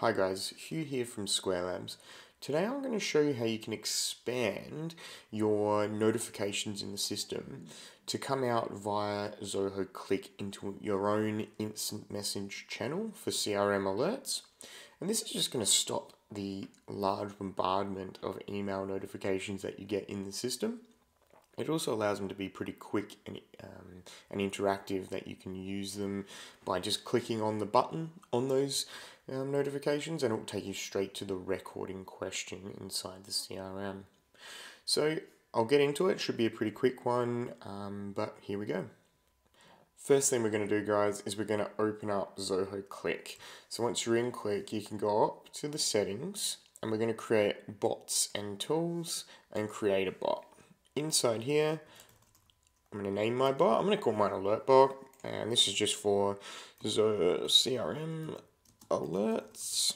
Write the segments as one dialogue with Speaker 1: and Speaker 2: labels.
Speaker 1: Hi guys, Hugh here from Square Labs. Today I'm going to show you how you can expand your notifications in the system to come out via Zoho Cliq into your own instant message channel for CRM alerts. And this is just going to stop the large bombardment of email notifications that you get in the system. It also allows them to be pretty quick and, um, and interactive that you can use them by just clicking on the button on those um, notifications and it will take you straight to the recording question inside the CRM. So I'll get into it, should be a pretty quick one, um, but here we go. First thing we're going to do guys is we're going to open up Zoho Cliq. So once you're in Cliq you can go up to the settings and we're going to create bots and tools and create a bot inside here, I'm going to name my bot. I'm going to call mine alert bot. And this is just for the CRM alerts.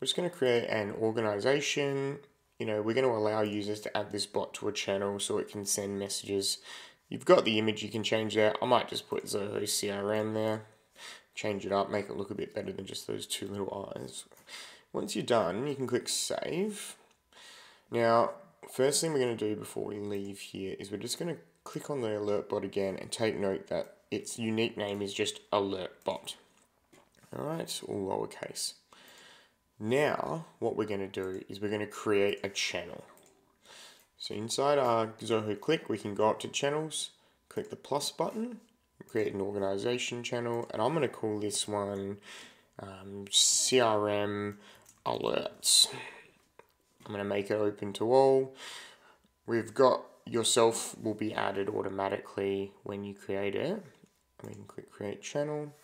Speaker 1: We're just going to create an organization. You know, we're going to allow users to add this bot to a channel so it can send messages. You've got the image, you can change that. I might just put Zoho CRM there. Change it up, make it look a bit better than just those two little eyes. Once you're done, you can click save. Now, first thing we're going to do before we leave here is we're just going to click on the alert bot again and take note that its unique name is just alert bot. Alright, all lowercase. Now, what we're going to do is we're going to create a channel. So inside our Zoho Cliq, we can go up to channels, click the plus button, create an organization channel, and I'm going to call this one um, CRM alerts. I'm going to make it open to all. We've got yourself will be added automatically when you create it. We can click create channel.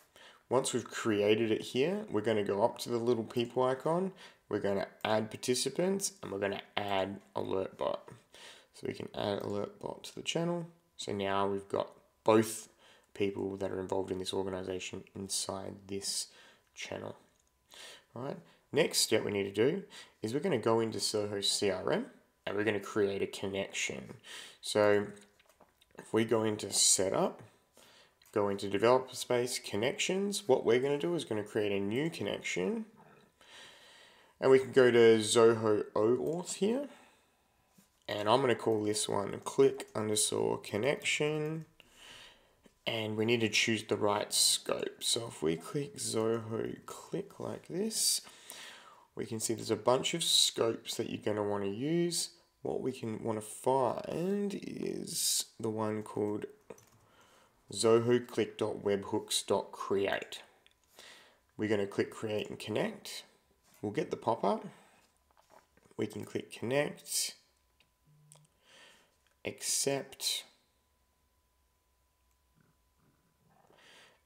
Speaker 1: Once we've created it here, we're going to go up to the little people icon. We're going to add participants and we're going to add alert bot. So we can add alert bot to the channel. So now we've got both people that are involved in this organization inside this channel. All right. Next step we need to do is we're going to go into Zoho CRM and we're going to create a connection. So if we go into setup, go into developer space connections, what we're going to do is going to create a new connection. And we can go to Zoho OAuth here. And I'm going to call this one cliq underscore connection. And we need to choose the right scope. So if we click Zoho Cliq like this, we can see there's a bunch of scopes that you're going to want to use. What we can want to find is the one called zohocliq.webhooks.create. We're going to click create and connect. We'll get the pop-up. We can click connect, accept,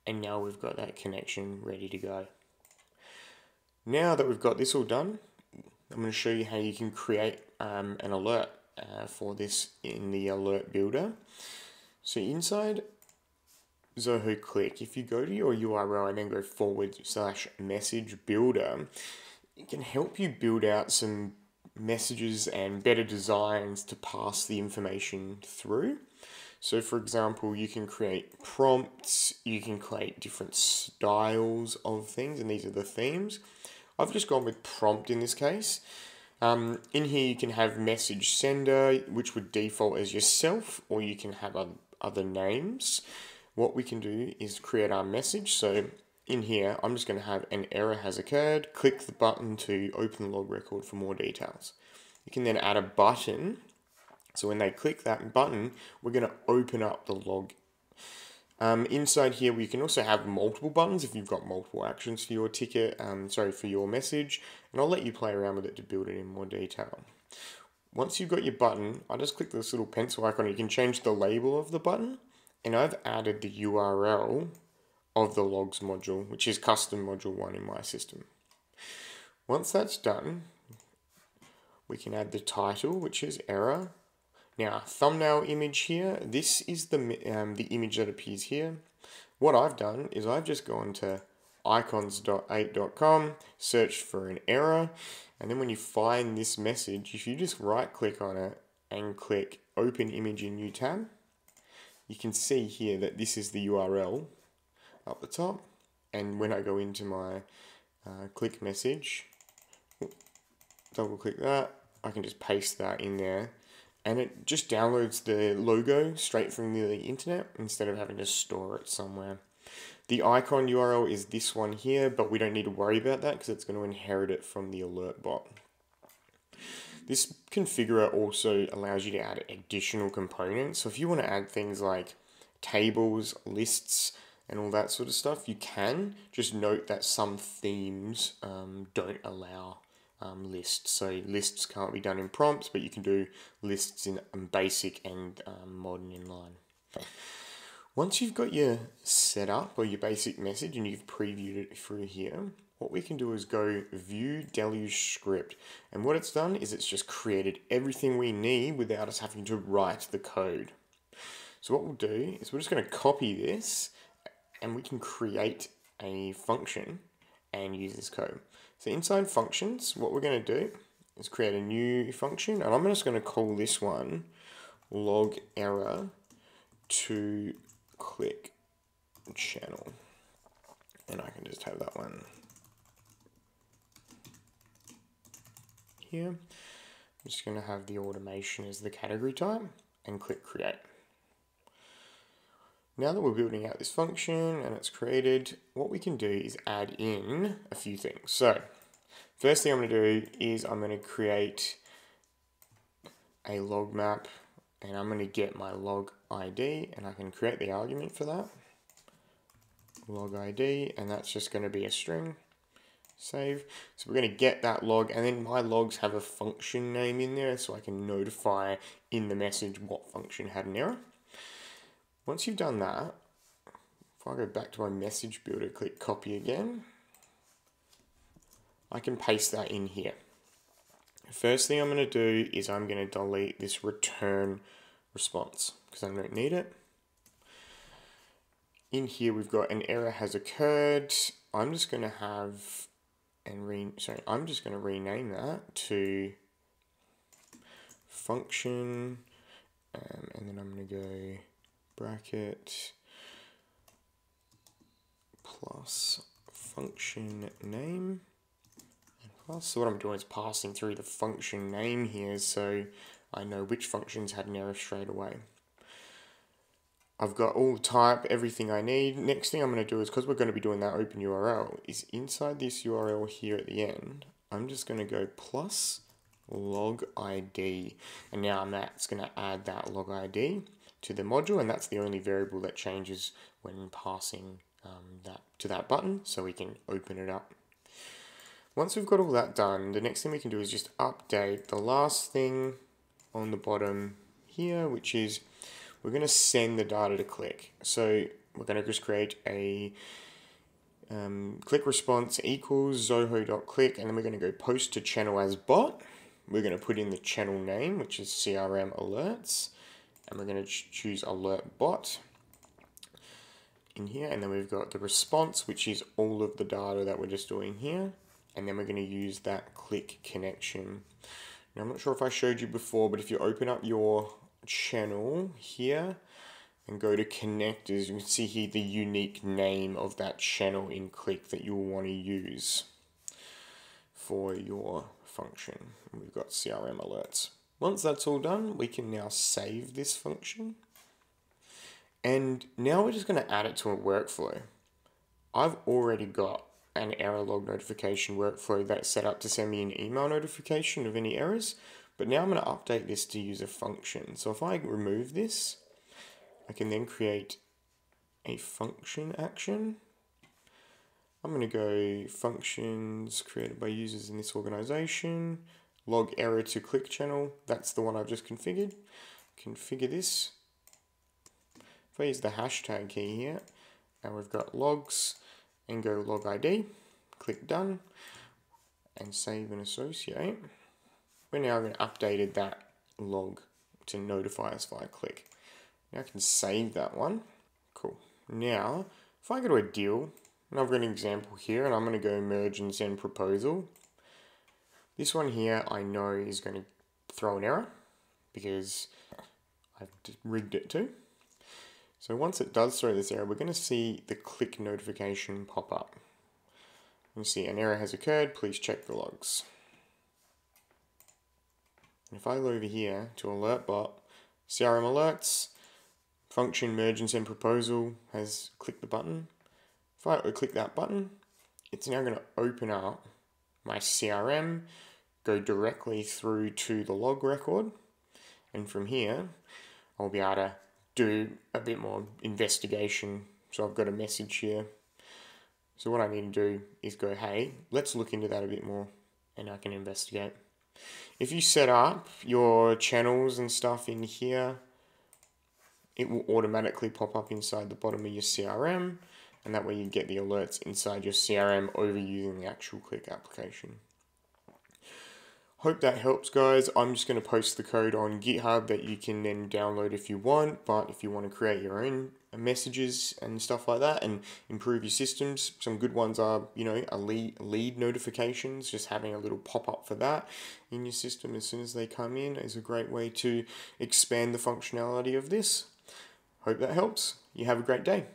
Speaker 1: and now we've got that connection ready to go. Now that we've got this all done, I'm going to show you how you can create um, an alert uh, for this in the alert builder. So inside Zoho Cliq, if you go to your URL and then go forward slash message builder, it can help you build out some messages and better designs to pass the information through. So for example, you can create prompts, you can create different styles of things, and these are the themes. I've just gone with prompt in this case. Um, in here you can have message sender, which would default as yourself, or you can have other names. What we can do is create our message. So in here, I'm just going to have an error has occurred. Click the button to open the log record for more details. You can then add a button so when they click that button, we're going to open up the log. Um, inside here, we can also have multiple buttons if you've got multiple actions for your ticket, um, sorry, for your message, and I'll let you play around with it to build it in more detail. Once you've got your button, I just click this little pencil icon. You can change the label of the button, and I've added the URL of the logs module, which is custom module one in my system. Once that's done, we can add the title, which is error, now, thumbnail image here, this is the, um, the image that appears here. What I've done is I've just gone to icons8.com, searched for an error, and then when you find this message, if you just right click on it and click open image in new tab, you can see here that this is the URL up the top. And when I go into my uh, Cliq message, double click that, I can just paste that in there and it just downloads the logo straight from the internet instead of having to store it somewhere. The icon URL is this one here, but we don't need to worry about that because it's going to inherit it from the alert bot. This configurer also allows you to add additional components. So if you want to add things like tables, lists, and all that sort of stuff, you can. Just note that some themes um, don't allow um, lists. So lists can't be done in prompts, but you can do lists in um, basic and um, modern inline. Once you've got your setup or your basic message and you've previewed it through here, what we can do is go view deluge script. And what it's done is it's just created everything we need without us having to write the code. So what we'll do is we're just going to copy this and we can create a function and use this code. So inside functions, what we're going to do is create a new function, and I'm just going to call this one log error to Cliq channel. And I can just have that one here. I'm just going to have the automation as the category type and click create. Now that we're building out this function and it's created, what we can do is add in a few things. So, first thing I'm going to do is I'm going to create a log map and I'm going to get my log ID and I can create the argument for that. Log ID and that's just going to be a string. Save. So we're going to get that log and then my logs have a function name in there so I can notify in the message what function had an error. Once you've done that, if I go back to my message builder, click copy again, I can paste that in here. First thing I'm going to do is I'm going to delete this return response because I don't need it. In here we've got an error has occurred. I'm just going to have and re sorry, I'm just going to rename that to function um, and then I'm going to go bracket plus function name plus. So what I'm doing is passing through the function name here so I know which functions had an error straight away. I've got all type, everything I need. Next thing I'm going to do is, because we're going to be doing that open URL, is inside this URL here at the end, I'm just going to go plus log ID. And now that's going to add that log ID to the module and that's the only variable that changes when passing um, that to that button so we can open it up. Once we've got all that done, the next thing we can do is just update the last thing on the bottom here, which is we're going to send the data to Cliq. So we're going to just create a um, Cliq response equals zoho.cliq and then we're going to go post to channel as bot. We're going to put in the channel name, which is CRM alerts and we're going to choose alert bot in here and then we've got the response which is all of the data that we're just doing here and then we're going to use that Cliq connection now I'm not sure if I showed you before but if you open up your channel here and go to connectors you can see here the unique name of that channel in Cliq that you'll want to use for your function we've got CRM alerts once that's all done, we can now save this function. And now we're just going to add it to a workflow. I've already got an error log notification workflow that's set up to send me an email notification of any errors. But now I'm going to update this to use a function. So if I remove this, I can then create a function action. I'm going to go functions created by users in this organization log error to Cliq channel. That's the one I've just configured. Configure this. If I use the hashtag key here, and we've got logs and go log ID, click done, and save and associate. We're now going to updated that log to notify us via Cliq. Now I can save that one. Cool. Now, if I go to a deal, and I've got an example here, and I'm going to go merge and send proposal. This one here I know is going to throw an error because I've rigged it to. So once it does throw this error, we're going to see the Cliq notification pop up. You see an error has occurred, please check the logs. And if I go over here to alert bot, CRM alerts, function merge and send proposal has clicked the button. If I click that button, it's now going to open up my CRM, go directly through to the log record, and from here, I'll be able to do a bit more investigation. So I've got a message here. So what I need to do is go, hey, let's look into that a bit more, and I can investigate. If you set up your channels and stuff in here, it will automatically pop up inside the bottom of your CRM and that way you get the alerts inside your CRM over using the actual Cliq application. Hope that helps guys. I'm just going to post the code on GitHub that you can then download if you want, but if you want to create your own messages and stuff like that and improve your systems, some good ones are, you know, a lead, lead notifications, just having a little pop up for that in your system as soon as they come in is a great way to expand the functionality of this. Hope that helps. You have a great day.